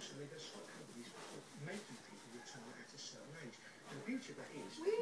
Unfortunately, there's some companies making people retire at a certain age. The beauty of that is...